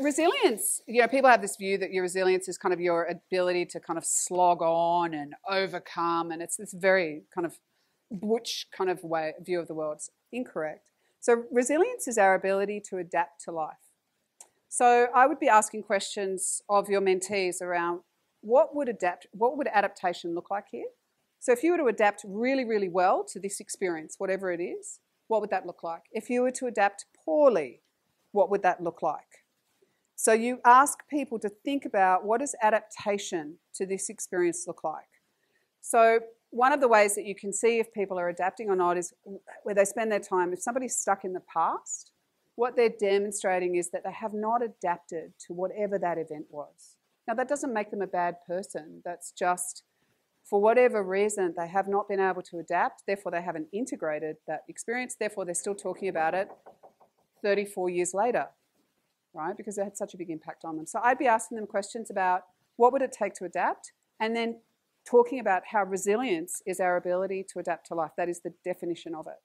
resilience, you know, people have this view that your resilience is kind of your ability to kind of slog on and overcome, and it's this very kind of butch kind of way view of the world. It's incorrect. So resilience is our ability to adapt to life. So I would be asking questions of your mentees around what would adapt, what would adaptation look like here? So if you were to adapt really, really well to this experience, whatever it is, what would that look like? If you were to adapt poorly, what would that look like? So you ask people to think about what does adaptation to this experience look like? So one of the ways that you can see if people are adapting or not is where they spend their time. If somebody's stuck in the past, what they're demonstrating is that they have not adapted to whatever that event was. Now, that doesn't make them a bad person. That's just, for whatever reason, they have not been able to adapt. Therefore, they haven't integrated that experience. Therefore, they're still talking about it 34 years later, right? Because it had such a big impact on them. So I'd be asking them questions about what would it take to adapt, and then talking about how resilience is our ability to adapt to life. That is the definition of it.